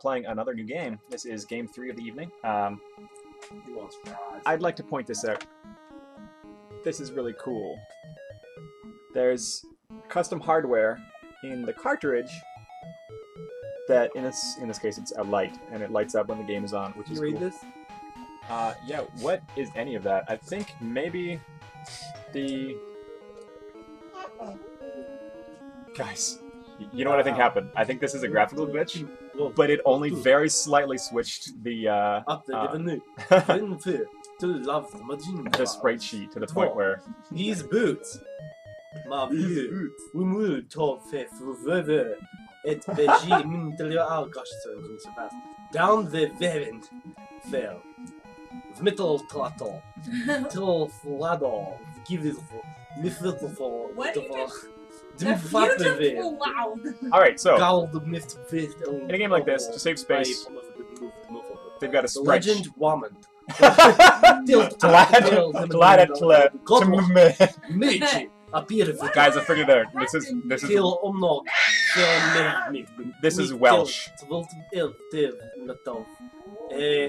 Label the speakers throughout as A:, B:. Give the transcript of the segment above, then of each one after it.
A: playing another new game. This is game three of the evening. Um,
B: He wants fries.
A: I'd like to point this out. This is really cool. There's custom hardware in the cartridge that, in this in this case, it's a light, and it lights up when the game is on, which
B: Can
A: is
B: you read
A: cool.
B: this?
A: Uh, yeah. What is any of that? I think maybe the guys. You know what I think happened? I think this is a graphical glitch, but it only very slightly switched the uh, uh the sprite sheet to the point where
B: these boots. Down the verend fell. Vmittel tlatol, till fladol, give it for, mifitl for.
C: What did you just-
B: Du
C: That's
B: fattar vi.
C: beautiful loud.
A: All right, so
B: Gald mift fit.
A: in a game like this, to save space, they've got a
B: The legend woman.
A: glad, glad at glad.
B: Mycket. A beautiful.
A: Guys, I figured it out. This is this is
B: Till om nog. Till mig.
A: This is Welsh.
B: Eh,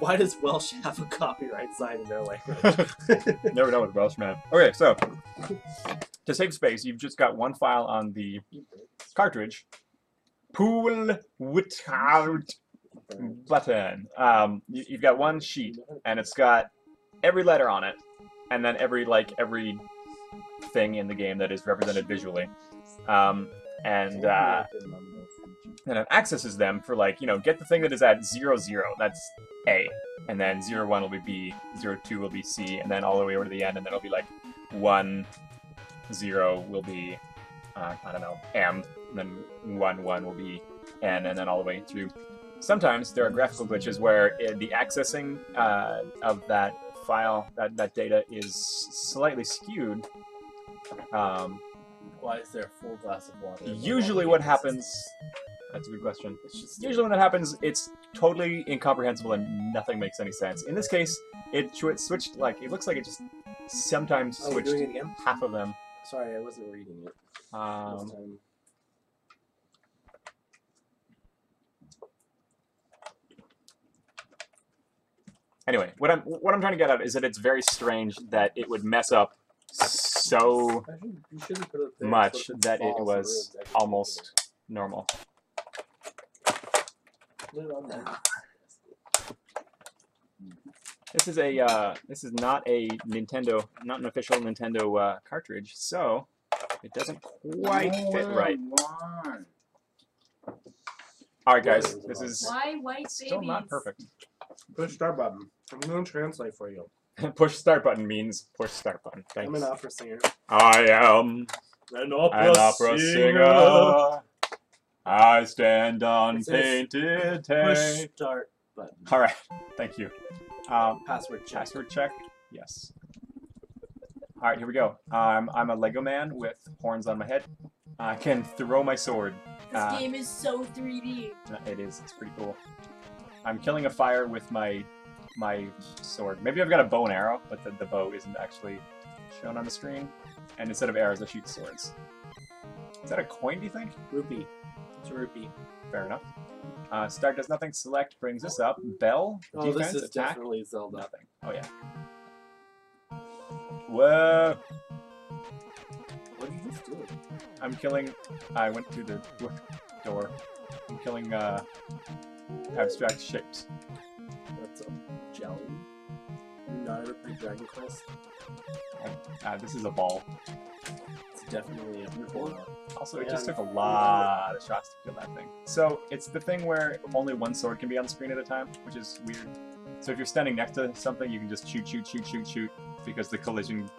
B: Why does Welsh have a copyright sign in their language?
A: never know with Welsh man. Okay, so to save space, you've just got one file on the cartridge. Pool without button. Um, you, you've got one sheet, and it's got every letter on it, and then every like every thing in the game that is represented visually. Um, and uh, and it accesses them for like you know get the thing that is at zero zero that's A and then zero one will be B zero two will be C and then all the way over to the end and then it'll be like one zero will be uh, I don't know M and then one one will be N and then all the way through. Sometimes there are graphical glitches where uh, the accessing uh, of that file that that data is slightly skewed. Um,
B: Why is there a full glass of water?
A: usually what happens that's a good question
B: It's just
A: usually when that happens it's totally incomprehensible and nothing makes any sense in this case it sw- switched like it looks like it just sometimes
B: Oh,
A: switched
B: it
A: half of them
B: Sorry, I wasn't reading it.
A: Um, anyway what i'm what i'm trying to get at is that it's very strange that it would mess up so
B: I should- you it there
A: much
B: so
A: that it was almost normal
B: Put it on there.
A: this is a uh, this is not a nintendo not an official nintendo uh, cartridge so it doesn't quite fit right all right guys this is
C: Why white
A: still
C: babies?
A: not perfect
B: Push start button. I'm going to translate for you.
A: push start button means push start button.
B: I'm an opera singer.
A: I am
B: An
A: an opera singer. I stand on
B: It says,
A: painted
B: Push
A: tape.
B: start button.
A: All right, thank you. Um,
B: Password check.
A: password check. Yes. All right, here we go. Um, I'm a Lego man with horns on my head. I can throw my sword.
C: This
A: Uh,
C: game is so 3D.
A: It is. It's pretty cool. I'm killing a fire with my my sword. Maybe I've got a bow and arrow, but the, the bow isn't actually shown on the screen. And instead of arrows, I shoot swords. Is that a coin, do you think?
B: Rupee. A rupee.
A: Fair enough. Uh, start does nothing. Select brings this up. Bell,
B: Oh,
A: defense,
B: this is
A: attack,
B: definitely Zelda.
A: nothing. Oh, yeah. Whoa!
B: What did you just do?
A: I'm killing. I went through the door. I'm killing uh, abstract shapes.
B: That's a jelly. Not ever played Dragon Quest?
A: Uh, this is a ball.
B: It's definitely a ball.
A: Also, it just took a lot of shots to kill that thing. So it's the thing where only one sword can be on screen at a time, which is weird. So if you're standing next to something, you can just shoot, shoot, shoot, shoot, shoot, because the collision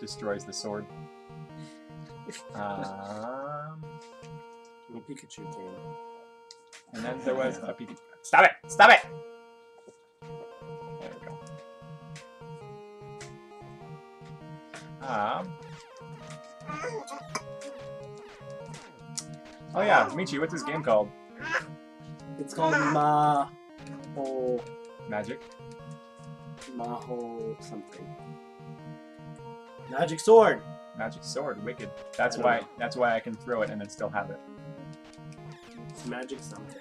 A: destroys the sword. Um,
B: The Pikachu game.
A: and then there was a Pikachu. Stop it! Stop it! There we go. Um. Oh yeah, Michi, what's this game called?
B: It's called Maho
A: Magic.
B: Maho something. Magic sword.
A: Magic sword, wicked. That's why.
B: know.
A: That's why I can throw it and then still have it.
B: It's magic something.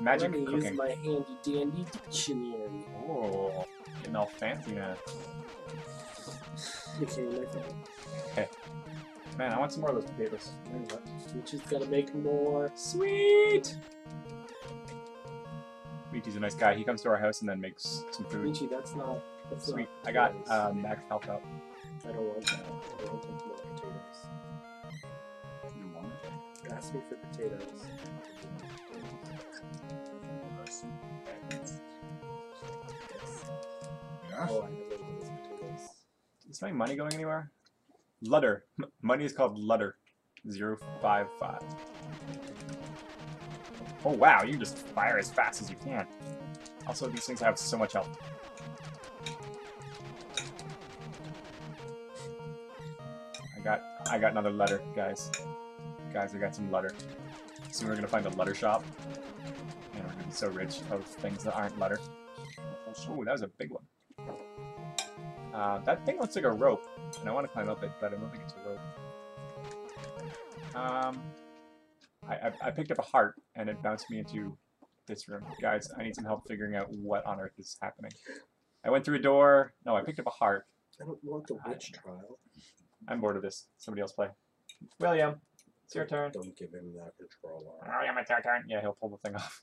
A: Magic
B: Let me
A: cooking.
B: use my handy dandy dictionary.
A: Oh, getting all fancy now.
B: Okay, my phone.
A: Man, I want some more of those potatoes.
B: We just gotta make more.
A: Sweet! Sweetie's a nice guy. He comes to our house and then makes some food.
B: Michi, that's not. That's
A: Sweet.
B: Not
A: I got uh, max health up.
B: I don't want that. I don't want more potatoes.
D: You want it?
B: Ask me for potatoes.
A: Is my money going anywhere? Lutter. M- money is called Lutter. 055. Oh wow, you just fire as fast as you can. Also, these things have so much health. I got I got another letter, guys. Guys, I got some letter. Soon we're gonna find a letter shop. And we're gonna be so rich of things that aren't letter. Oh, that was a big one. Uh, that thing looks like a rope, and I want to climb up it, but I don't think it's a rope. Um, I, I, I picked up a heart, and it bounced me into this room. Guys, I need some help figuring out what on earth is happening. I went through a door. No, I picked up a heart.
B: I don't want the witch trial.
A: I'm bored of this. Somebody else play. William, it's your turn.
B: Don't give him that controller.
A: William, it's your turn. Yeah, he'll pull the thing off.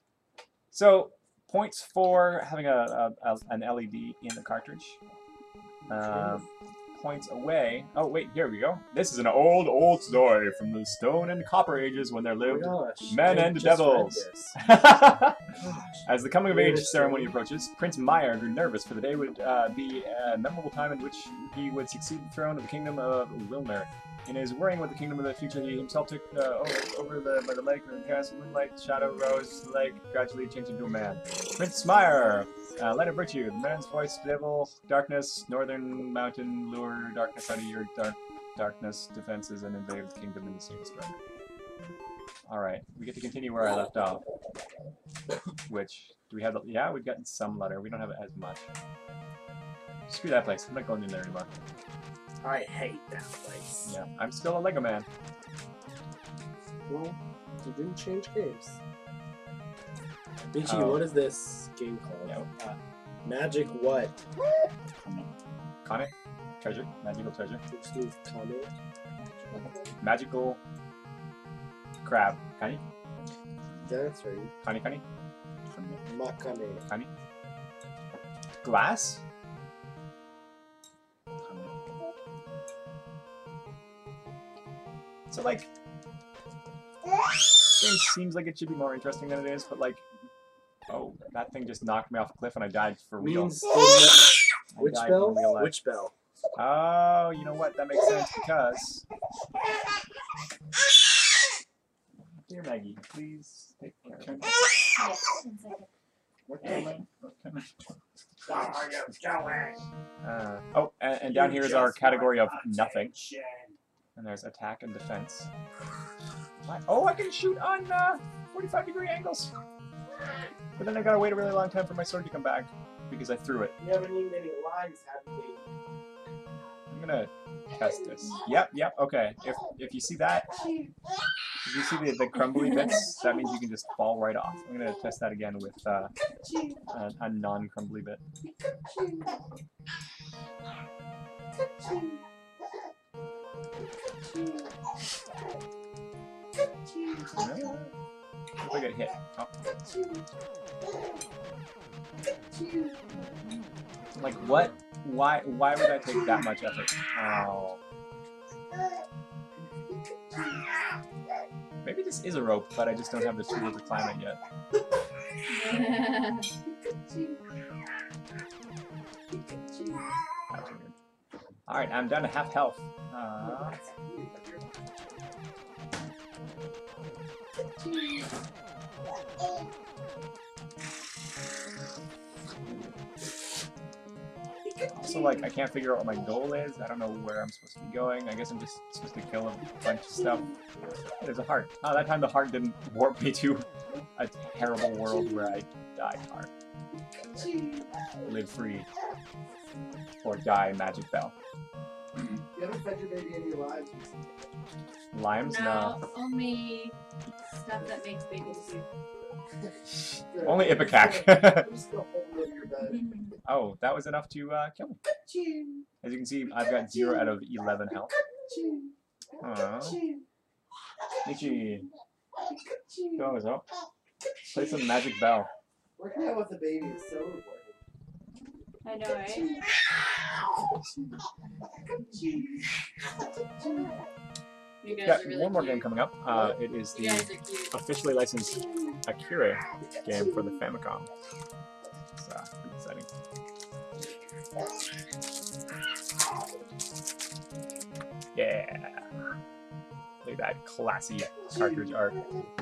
A: So, points for having a, a, a an LED in the cartridge. Um, points away. Oh wait, here we go. This is an old, old story from the Stone and Copper Ages when there
B: Oh
A: lived
B: gosh,
A: men
B: I
A: and devils. As the coming of age ceremony approaches, Prince Myer grew nervous for the day would uh, be a memorable time in which he would succeed the throne of the kingdom of Willner. In his worrying with the kingdom of the future, he himself took uh, over, over the by the lake, and cast moonlight shadow rose the lake, gradually changed into a man. Prince Myer, uh, light of virtue, the man's voice, devil, darkness, northern mountain, lure darkness out of your dark darkness defenses, and invade the kingdom in the same splendor. All right, we get to continue where I left off. Which do we have? The, yeah, we've gotten some letter. We don't have as much. Screw that place. I'm not going in there anymore.
B: I hate that place.
A: Yeah, I'm still a Lego man.
B: Well, you didn't change games. Michi,
A: Oh.
B: what is this game called?
A: Yeah.
B: Uh, Magic what?
A: Kane, treasure, magical treasure,
B: Kame.
A: magical crab. Kani,
B: That's right.
A: kani, kani,
B: Makame.
A: kani. Glass. So like, it seems like it should be more interesting than it is, but like, that thing just knocked me off a cliff and I died for real.
B: Means
A: I
B: Witch bell?
A: in real life.
B: Witch bell.
A: Oh, you know what? That makes sense because. Dear Maggie, please take care of me.
D: What can I? What can I?
A: Uh, oh, and, and down here is our category of nothing. And there's attack and defense. What? Oh, I can shoot on uh, 45 degree angles. But then I gotta wait a really long time for my sword to come back because I threw it.
B: You haven't eaten any limes, have you?
A: I'm gonna test this. Yep, yep, okay. If if you see that, if you see the, the crumbly bits, that means you can just fall right off. I'm gonna test that again with uh, a, a non-crumbly bit. I get hit. Oh, like what? Why? Why would I take that much effort? Oh. Maybe this is a rope, but I just don't have the tool to climb it yet. All right, I'm down to half health. Uh, also, like, I can't figure out what my goal is. I don't know where I'm supposed to be going. I guess I'm just supposed to kill a bunch of stuff. There's a heart. Oh, that time the heart didn't warp me to a terrible world where I die hard. Live free. Or die magic bell.
B: You haven't fed your baby any limes.
A: Limes? No.
C: no, only stuff that makes babies do.
A: Only Ipecac.
E: I'm just gonna hold it over your bed.
A: oh, that was enough to uh, kill me. As you can see, I've got 0 out of 11 health. Aww. Michi, go as well. Play some Magic Bell.
E: Working out with the baby is so rewarding.
C: I know, right? You guys
A: Got
C: really
A: one more
C: cute.
A: game coming up. Uh, it is the
C: guys are cute.
A: officially licensed Akira game for the Famicom. It's uh, pretty exciting. Yeah. Look at that classy cartridge art.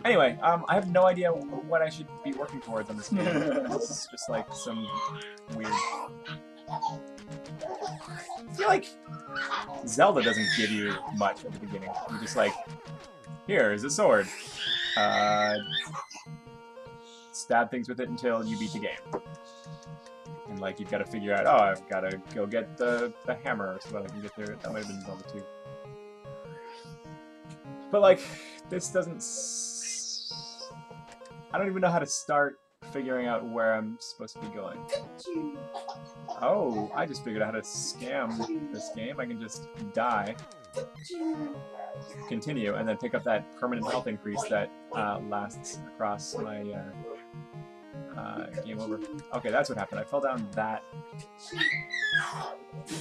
A: Anyway, um, I have no idea what I should be working towards on this game. this is just like some weird. I feel like Zelda doesn't give you much at the beginning. You're just like, here is a sword. Uh, stab things with it until you beat the game. And like you've got to figure out, oh, I've got to go get the, the hammer so that I can get there. That might have been Zelda 2. But like, this doesn't. I don't even know how to start figuring out where I'm supposed to be going. Oh, I just figured out how to scam this game. I can just die, continue, and then pick up that permanent health increase that uh, lasts across my uh, uh, game over. Okay, that's what happened. I fell down that.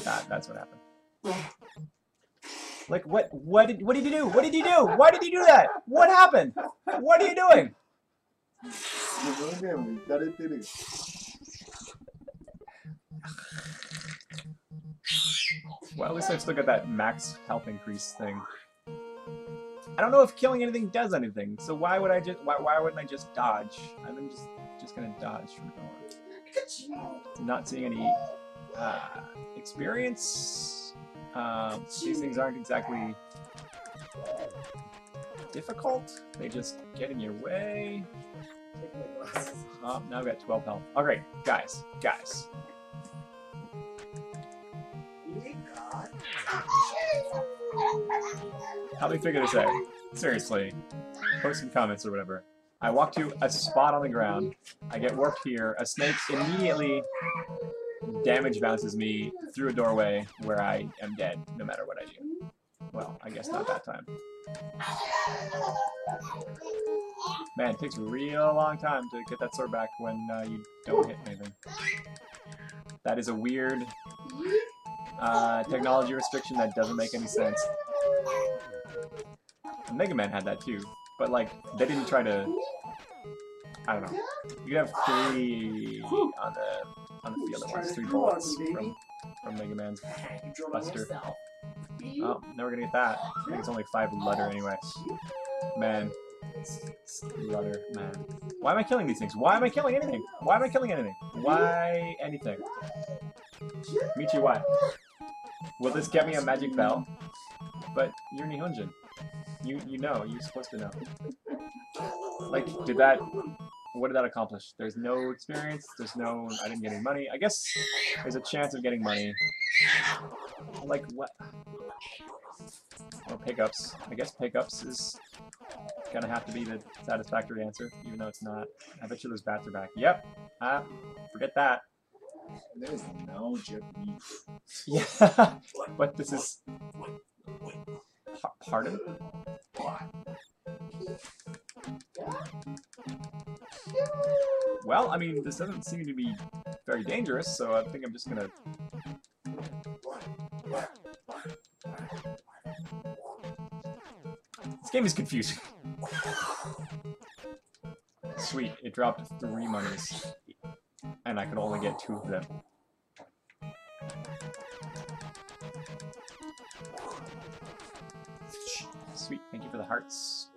A: That that's what happened. Like what? What did what did you do? What did you do? Why did you do that? What happened? What are you doing? Well, at least I've still got that max health increase thing. I don't know if killing anything does anything, so why would I just why, why wouldn't I just dodge? I'm just just gonna dodge from now on. I'm not seeing any uh, experience. Um, these things aren't exactly difficult. They just get in your way. Oh, now I've got 12 health. Alright, guys, guys. How big figure to say? Seriously. Post some comments or whatever. I walk to a spot on the ground. I get warped here. A snake immediately damage bounces me through a doorway where I am dead, no matter what I do. Well, I guess not that time. Man, it takes a real long time to get that sword back when uh, you don't hit anything. That is a weird uh, technology restriction that doesn't make any sense. Mega Man had that too, but like they didn't try to. I don't know. You have three on the on the field at once, three bullets from from Mega Man's Buster. Oh, never gonna get that. I think it's only five letter anyway. Man. Letter, man. Why am I killing these things? Why am I killing anything? Why am I killing anything? Why anything? Michi, what? Will this get me a magic bell? But you're Nihonjin. You you know, you're supposed to know. Like, did that what did that accomplish? There's no experience, there's no I didn't get any money. I guess there's a chance of getting money. Like what or pickups. I guess pickups is gonna have to be the satisfactory answer, even though it's not. I bet you those bats are back. Yep. Ah, forget that.
D: There's no Japanese.
A: Yeah. but this is Pa- pardon? Well, I mean, this doesn't seem to be very dangerous, so I think I'm just gonna. This game is confusing. Sweet, it dropped three monies, and I could only get two of them. Sweet, thank you for the hearts.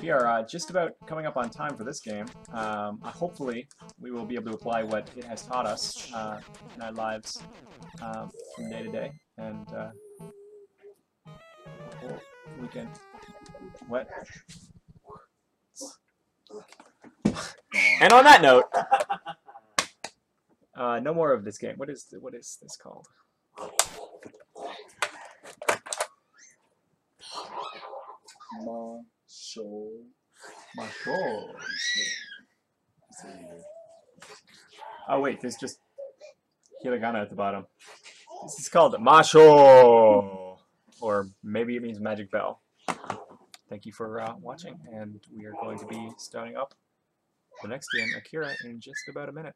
A: We are uh, just about coming up on time for this game. Um, uh, hopefully, we will be able to apply what it has taught us uh, in our lives um, from day to day, and uh, we can. What? And on that note, uh, no more of this game. What is what is this called?
D: Ma, show.
A: Masho. Oh wait, there's just hiragana at the bottom. This is called Masho, or maybe it means magic bell. Thank you for uh, watching, and we are going to be starting up the next game, Akira, in just about a minute.